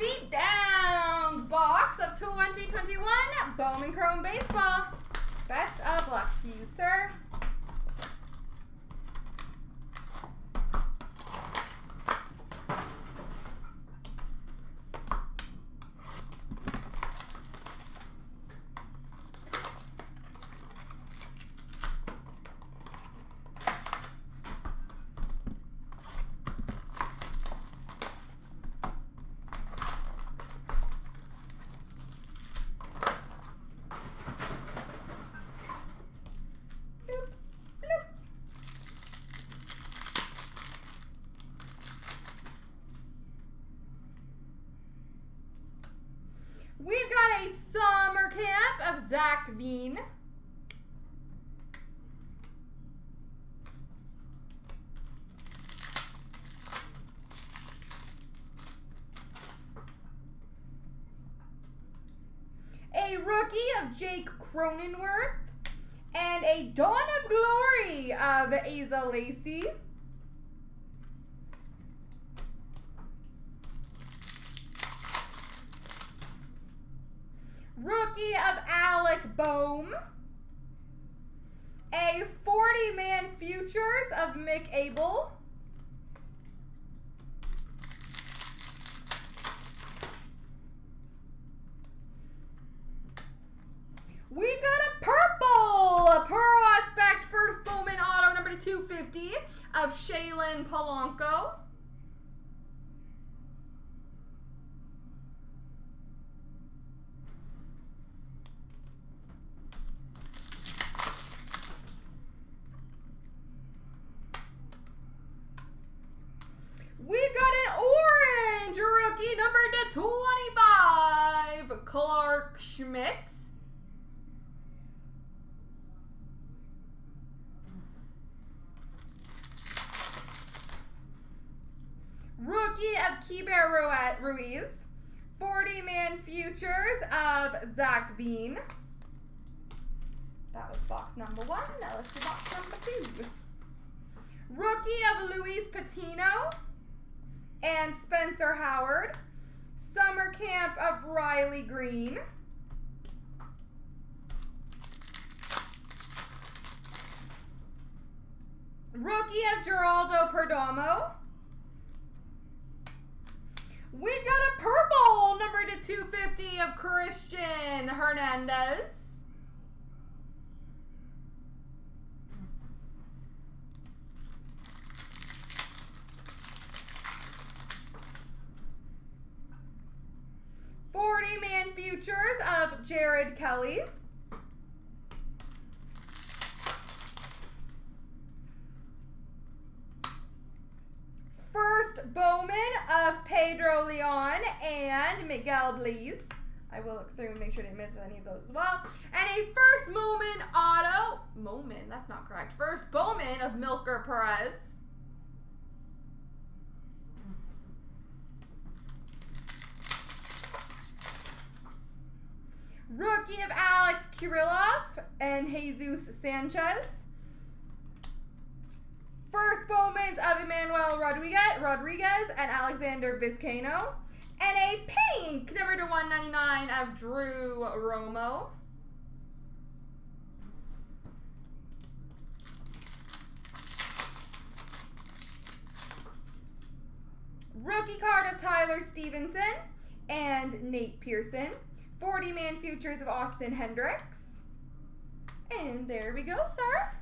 the Downs box of 2021 Bowman Chrome Baseball. Best of luck to you, sir. We've got a summer camp of Zach Veen. A rookie of Jake Cronenworth. And a Dawn of Glory of Asa Lacy. Rookie of Alec Bohm. A 40-man futures of Mick Abel. We got a purple, a prospect first Bowman auto number 250 of Shalin Polanco. We've got an orange rookie number to 25, Clark Schmidt. Rookie of Keibert Ruiz. 40 man futures of Zach Veen. That was box number one. Now let's do box number two. Rookie of Luis Patino and Spencer Howard. Summer camp of Riley Greene. Rookie of Geraldo Perdomo. We've got a purple number to 250 of Cristian Hernandez. Futures of Jared Kelley. First Bowman of Pedro Leon and Miguel Bleis. I will look through and make sure I didn't miss any of those as well. And a first Bowman auto. Bowman, that's not correct. First Bowman of Milkar Perez. Rookie of Alex Kirilloff and Jesus Sanchez. First Bowman's of Emmanuel Rodriguez, Rodriguez and Alexander Vizcaino. And a pink, number to 199 of Drew Romo. Rookie card of Tyler Stephenson and Nate Pearson. 40-man futures of Austin Hendricks. And there we go, sir.